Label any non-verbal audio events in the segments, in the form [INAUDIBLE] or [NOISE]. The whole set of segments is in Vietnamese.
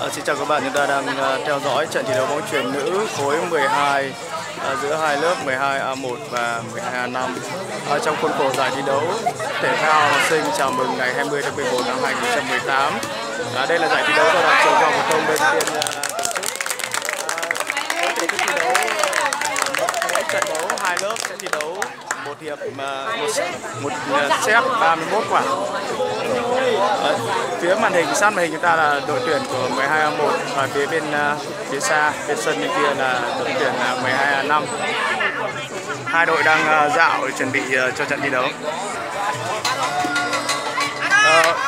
À, xin chào các bạn, chúng ta đang uh, theo dõi trận thi đấu bóng chuyền nữ khối 12 uh, ờ, giữa hai lớp 12A1 và 12A5 uh, trong khuôn khổ giải thi đấu thể thao học sinh chào mừng ngày 20 tháng 11 năm 2018. Uh, đây là giải thi đấu do đoàn trường học phổ thông bên tiên uh, tổ chức. Thi trận đấu hai lớp sẽ thi đấu một hiệp mà một, một set 31 quả. Ở phía màn hình sát màn hình chúng ta là đội tuyển của 12A1 và phía bên uh, phía xa bên sân bên kia là đội tuyển uh, 12A5. Hai đội đang dạo chuẩn bị cho trận thi đấu. Uh,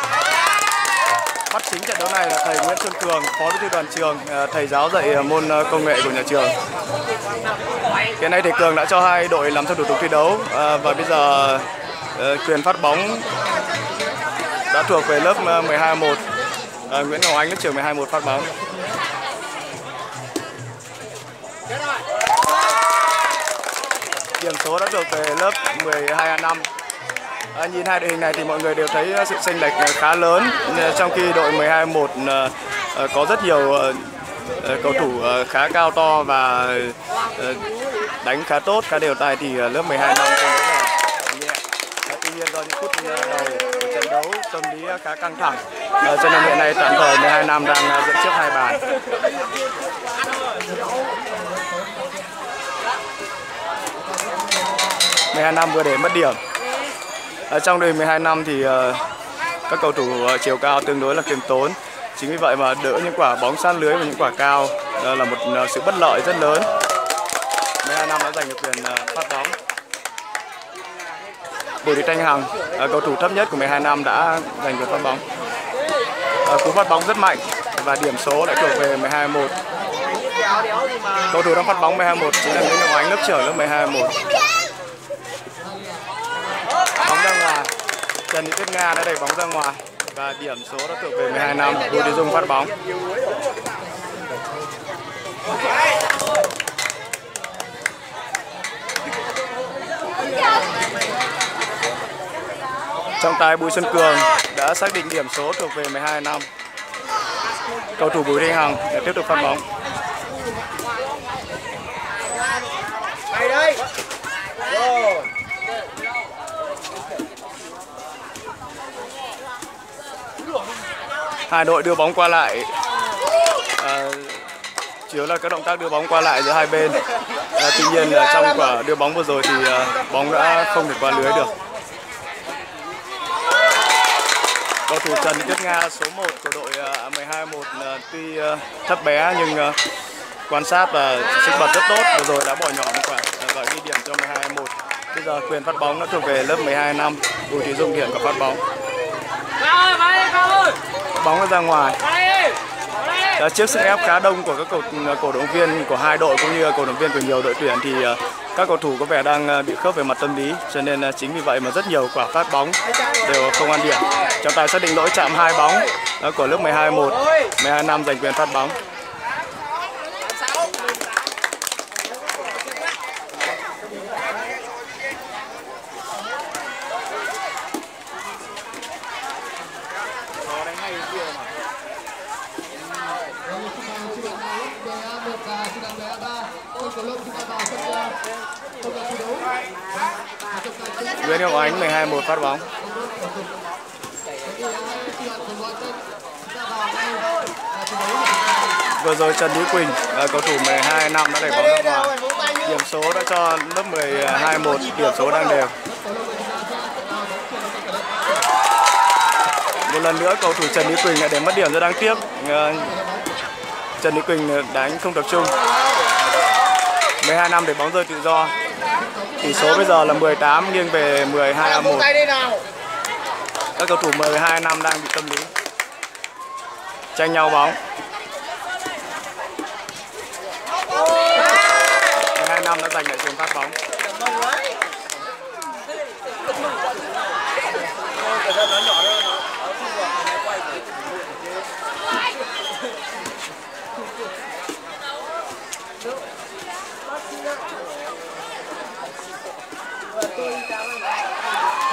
bắt chính trận đấu này là thầy Nguyễn Xuân Cường, phó bí thư đoàn trường, ờ, thầy giáo dạy ờ, môn ờ, công nghệ của nhà trường. Hiện nay thầy Cường đã cho hai đội làm theo thủ tục thi đấu và bây giờ quyền phát bóng đã thuộc về lớp 12-1 Nguyễn Ngọc Anh lớp trường 12-1 phát bóng. Điểm số đã thuộc về lớp 12A5 À, nhìn hai đội hình này thì mọi người đều thấy ờ, sự chênh lệch ờ, khá lớn. Trong khi đội 12-1 có rất nhiều cầu thủ khá cao to và đánh khá tốt, khá đều tay thì lớp 12 năm tuy nhiên do những phút đầu của trận đấu tâm lý khá căng thẳng cho nên hiện nay tạm thời 12 năm đang dẫn trước hai bàn. hai năm vừa để mất điểm ở trong đời 12 năm thì ờ, các cầu thủ ờ, chiều cao tương đối là khiêm tốn. Chính vì vậy mà đỡ những quả bóng sát lưới và những quả cao. Uh, là một ờ, sự bất lợi rất lớn. 12 năm đã giành được quyền phát bóng. Bùi Thị Thanh Hằng cầu thủ thấp nhất của 12 năm đã giành quyền phát bóng. Cú phát bóng rất mạnh và điểm số lại thuộc về 12-1 cầu thủ đang phát bóng 12-1 chính là Nguyễn Ngọc Ánh lớp trưởng lớp 12-1 bóng ra ngoài Trần Thị Tuyết Nga đã đẩy bóng ra ngoài. Và điểm số đã thuộc về 12 năm, Bùi Thị Dung phát bóng. Trọng tài Bùi Xuân Cường đã xác định điểm số thuộc về 12 năm. Cầu thủ Bùi Thanh Hằng để tiếp tục phát bóng đây đây rồi hai đội đưa bóng qua lại. À, chủ yếu là các động tác đưa bóng qua lại giữa hai bên. À, tuy nhiên là trong quả đưa bóng vừa rồi thì à, bóng đã không thể qua lưới được. Cầu thủ Trần Tuyết Nga số 1 của đội à, 12 1 à, tuy à, thấp bé nhưng à, quan sát và sức bật rất tốt. Vừa rồi đã bỏ nhỏ một quả và ghi điểm cho 12 1 bây giờ quyền phát bóng đã thuộc về lớp 12 năm. Bùi Thị Dung hiện có phát bóng bóng ra ngoài. À, trước sức ép khá đông của các cầu cổ động viên của hai đội cũng như cổ động viên của nhiều đội tuyển thì uh, các cầu thủ có vẻ đang bị khớp về mặt tâm lý cho nên chính vì vậy mà rất nhiều quả phát bóng đều không ăn điểm. Trọng tài xác định lỗi chạm hai bóng của lớp 12 1 12 năm giành quyền phát bóng Nguyễn Ngọc Ánh 12 1 phát bóng. Vừa rồi Trần Lý Quỳnh, ờ, cầu thủ 12 năm đã đẩy bóng ra ngoài. Điểm số đã cho lớp 12 1, điểm số đang đều. Một lần nữa cầu thủ Trần Lý Quỳnh lại để mất điểm rất đáng tiếc. Ờ, Trần Lý Quỳnh ờ, đánh không tập trung. 12 năm để bóng rơi tự do. Tỷ số bây giờ là 18 nghiêng về 12 A1. Các cầu thủ 12 năm đang bị tâm lý. Tranh nhau bóng. 12 năm đã giành lại quyền phát bóng.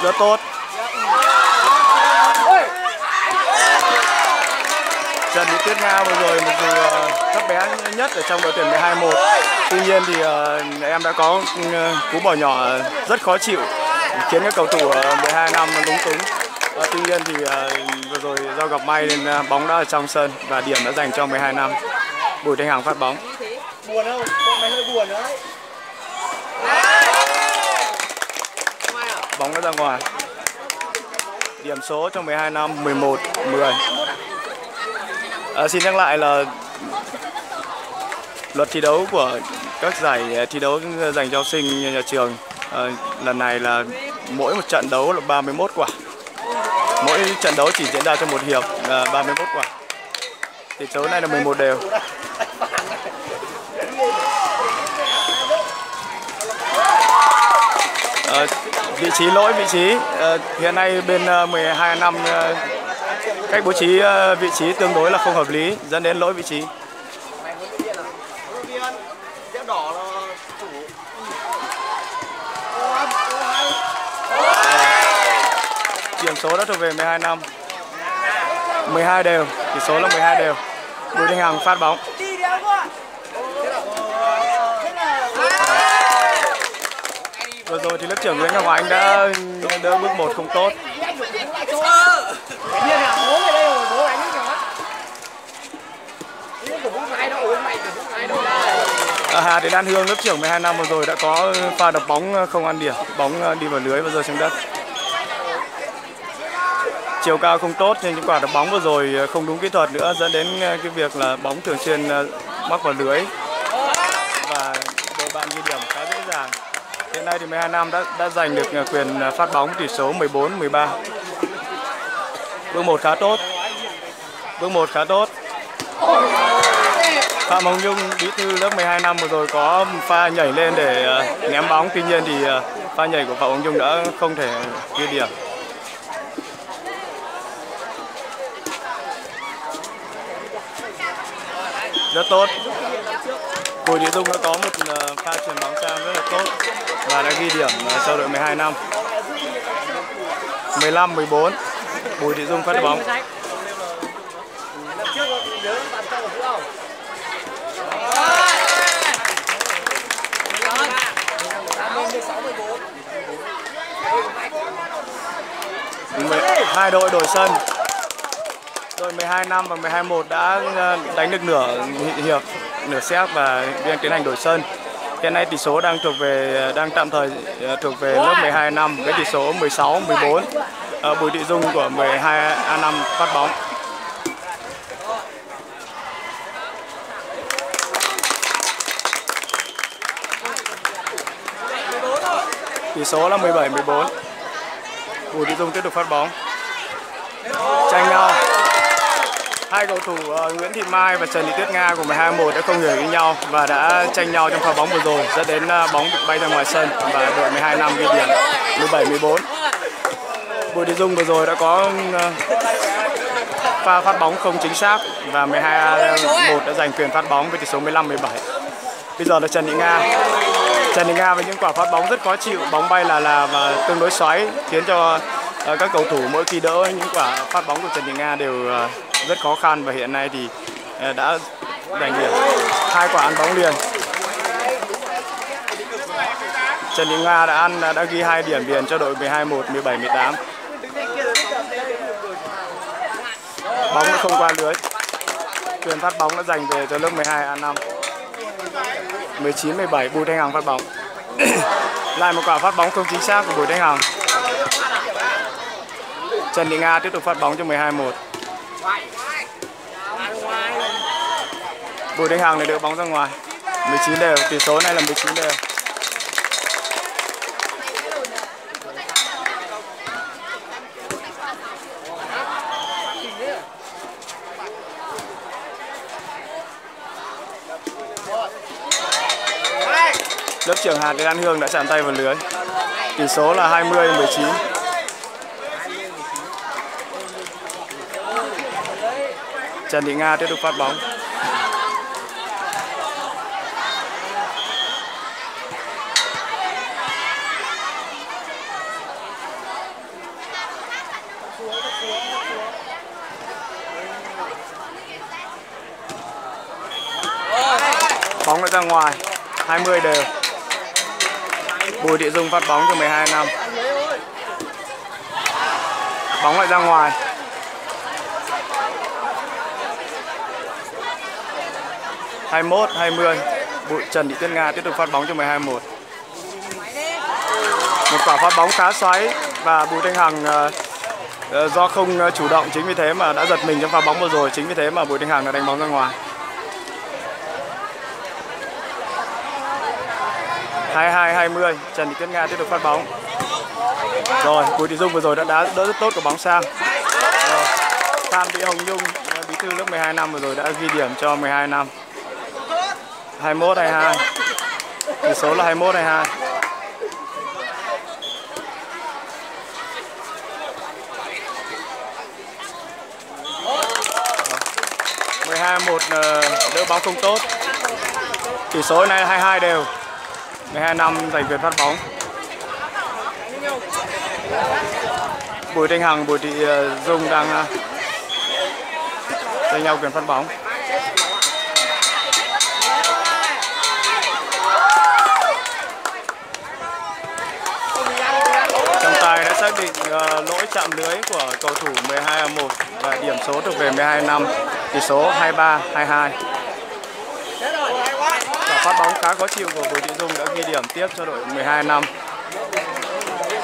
Rất tốt. Trần Thị Tuyết Nga vừa rồi mặc dù ờ, thấp bé nhất ở trong đội tuyển 12-1 tuy nhiên thì ờ, em đã có ờ, cú bỏ nhỏ rất khó chịu, khiến các cầu thủ 12 năm lúng túng. Tuy nhiên thì vừa rồi do gặp may nên bóng đã ở trong sân và điểm đã dành cho 12 năm. Bùi Thanh Hằng phát bóng. Buồn không? Mày hơi buồn nữa Bóng đã ra ngoài. Điểm số trong 12 năm 11 10 à, Xin nhắc lại là luật thi đấu của các giải thi đấu dành cho học sinh nhà trường à, lần này là mỗi một trận đấu là 31 quả. Mỗi trận đấu chỉ diễn ra trong một hiệp là 31 quả. Tỷ số này là 11 đều à, vị trí lỗi vị trí. Ờ, hiện nay bên ờ, 12 năm ờ, cách bố trí vị trí tương đối là không hợp lý, dẫn đến lỗi vị trí. Điểm số đã thuộc về 12 năm. 12 đều tỷ số là 12 đều. Bùi Thanh Hằng phát bóng vừa rồi thì lớp trưởng Nguyễn Ngọc Anh đã đỡ bước một không tốt. À, Hà Thị Đan Hương lớp trưởng 12 năm vừa rồi đã có pha đập bóng không ăn điểm bóng đi vào lưới và rơi xuống đất. Chiều cao không tốt nên những quả đập bóng vừa rồi không đúng kỹ thuật nữa dẫn đến cái việc là bóng thường xuyên à, mắc vào lưới và đội bạn ghi điểm khá dễ dàng Hiện nay thì 12 năm đã đã giành được à, quyền à, phát bóng tỷ số 14 13. Bước 1 khá tốt. Bước 1 khá tốt. Phạm Hồng Nhung, bí thư lớp 12 năm vừa rồi có pha nhảy lên để à, ném bóng tuy nhiên thì pha nhảy của Phạm Hồng Nhung đã không thể ghi điểm. Rất tốt. Bùi Thị Dung đã có một pha chuyền bóng sang rất là tốt và đã ghi điểm ờ, sau đội 12 năm. 15 14 Bùi Thị Dung phát bóng. Hai đội đổi sân. Đội 12 năm và 12 1 đã ờ, đánh được nửa hiệp, nửa xét và đang tiến hành đổi sân. Hiện nay tỷ số đang thuộc về, đang tạm thời ờ, thuộc về lớp 12 năm với tỷ số 16 14. Ở Bùi Thị Dung của 12 A5 phát bóng. Tỷ số là 17 14. Bùi Thị Dung tiếp tục phát bóng. Tranh nhau hai cầu thủ uh, Nguyễn Thị Mai và Trần Thị Tuyết Nga của 12-1 đã không hiểu với nhau và đã tranh nhau trong pha bóng vừa rồi dẫn đến uh, bóng bị bay ra ngoài sân và đội 12 năm ghi điểm 17-14. Bùi Thị Dung vừa rồi đã có uh, pha phát bóng không chính xác và 12-1 đã giành quyền phát bóng với tỷ số 15-17. Bây giờ là Trần Thị Nga. Trần Thị Nga với những quả phát bóng rất khó chịu, bóng bay là là và tương đối xoáy khiến cho các cầu thủ mỗi khi đỡ những quả phát bóng của Trần Thị Nga đều rất khó khăn và hiện nay thì à, đã giành điểm hai quả ăn bóng liền. Trần Thị Nga đã ăn, đã ghi hai điểm liền cho đội 12 1 17 18 bóng đã không qua lưới. Quyền phát bóng đã giành về cho lớp 12 A5 19 17 Bùi Thanh Hằng phát bóng. [COUGHS] Lại một quả phát bóng không chính xác của Bùi Thanh Hằng. Trần Thị Nga tiếp tục phát bóng cho 12-1 Bùi Thanh Hằng này đưa bóng ra ngoài. 19 đều, tỷ số này là 19 đều. Lớp trưởng hạt Lan Hương đã chạm tay vào lưới. Tỷ số là 20 19 Trần Thị Nga tiếp tục phát bóng. Bóng lại ra ngoài. 20 đều. Bùi Thị Dung phát bóng cho 12 năm. Bóng lại ra ngoài. hai mốt hai mươi. Bụi Trần Thị Tuyết Nga tiếp tục phát bóng cho 12 một. Một quả phát bóng khá xoáy và Bùi Thanh Hằng uh, do không ờ, chủ động chính vì thế mà đã giật mình trong pha bóng vừa rồi. Chính vì thế mà Bùi Thanh Hằng đã đánh bóng ra ngoài. 22 20 Trần Thị Tuyết Nga tiếp tục phát bóng. Rồi, Bùi Thị Dung vừa rồi đã đá đỡ rất tốt của bóng sang. Rồi. Phan Thị Hồng Nhung ờ, bí thư lớp 12 năm vừa rồi đã ghi điểm cho 12 năm. 21 22 tỷ số là 21 22 12 1 đỡ bóng không tốt. Tỷ số này 22 đều. 12 năm giành quyền phát bóng. Bùi Thanh Hằng, Bùi Thị ờ, Dung đang ờ, tranh nhau quyền phát bóng. Trọng tài đã xác định ờ, lỗi chạm lưới của cầu thủ 12 1 và điểm số thuộc về 12 năm tỷ số 23 22 phát bóng khá khó chịu của Bùi Thị Dung đã ghi điểm tiếp cho đội 12 năm.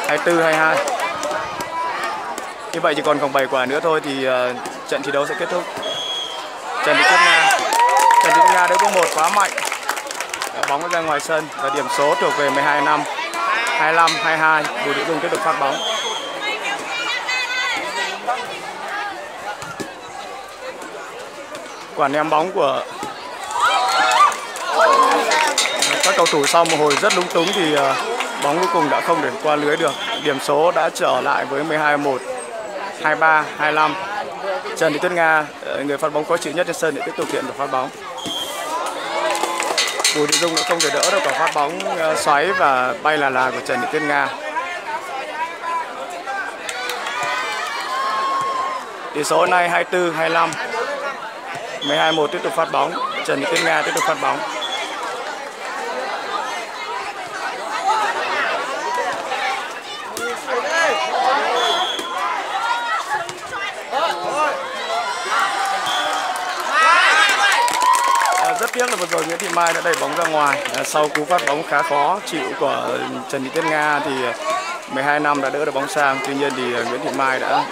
24 22 như vậy chỉ còn còn 7 quả nữa thôi thì uh, trận thi đấu sẽ kết thúc. Trần Thị Tuyết Nga Trần Thị Tuyết Nga đấu có một quá mạnh. Bóng ra ngoài sân và điểm số thuộc về 12 năm. 25 22 Bùi Thị Dung tiếp tục phát bóng. Quả ném bóng của các cầu thủ sau một hồi rất lúng túng thì ờ, bóng cuối cùng đã không để qua lưới được. Điểm số đã trở lại với 12 1 23 25 Trần Thị Tuyết Nga ờ, người phát bóng có chịu nhất trên sân để tiếp tục hiện được phát bóng. Bùi Thị Dung đã không thể đỡ được quả phát bóng ờ, xoáy và bay là là của Trần Thị Tuyết Nga. Tỷ số này 24 25 12 1 tiếp tục phát bóng. Trần Thị Tuyết Nga tiếp tục phát bóng rất tiếc là vừa rồi Nguyễn Thị Mai đã đẩy bóng ra ngoài. À, sau cú phát bóng khá khó chịu của Trần Thị Tuyết Nga thì à, 12 năm đã đỡ được bóng sang. Tuy nhiên thì à, Nguyễn Thị Mai đã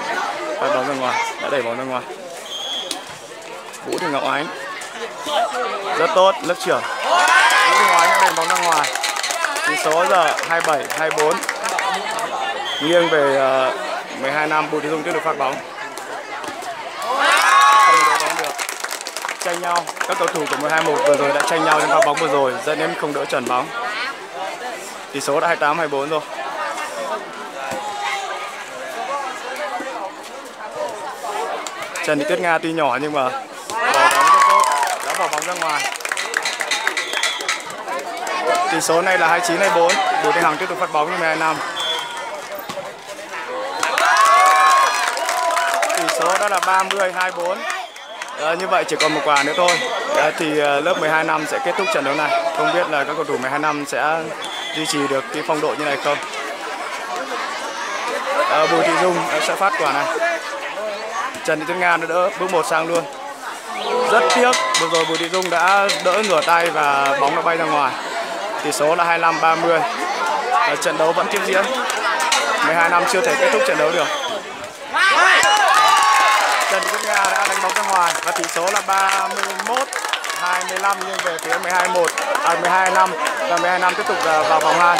phát bóng ra ngoài, đã đẩy bóng ra ngoài. Vũ Thị Ngọc Ánh. Rất tốt, lớp trưởng. Vũ Thị Ngọc Ánh đã đẩy bóng ra ngoài. Tỷ số giờ 27 24 nghiêng về 12 năm, Bùi Thị Dung tiếp được phát bóng. Tranh nhau. Các cầu thủ của 121 vừa rồi đã tranh nhau trên pha bóng vừa rồi, dẫn đến không đỡ chuẩn bóng. Tỷ số đã 28 24 rồi. Trần Thị Tuyết Nga tuy nhỏ nhưng mà bỏ bóng rất tốt, đã bóng ra ngoài. Tỷ số này là 29 24 Bùi Thanh Hằng tiếp tục phát bóng như 12 năm. Tỷ số đó là 30 24 À, như vậy chỉ còn một quả nữa thôi. À, thì ờ, lớp 12 năm sẽ kết thúc trận đấu này. Không biết là các cầu thủ 12 năm sẽ duy trì được cái phong độ như này không? À, Bùi Thị Dung sẽ phát quả này. Trần Thị Tuyết Nga đã đỡ bước một sang luôn. Rất tiếc vừa rồi Bùi Thị Dung đã đỡ ngửa tay và bóng đã bay ra ngoài. Tỷ số là 25 30 à, trận đấu vẫn tiếp diễn. 12 năm chưa thể kết thúc trận đấu được. Và tỷ số là 31 25 nhưng về phía 12 1 à 12 5 và 12 5 tiếp tục à, vào vòng 2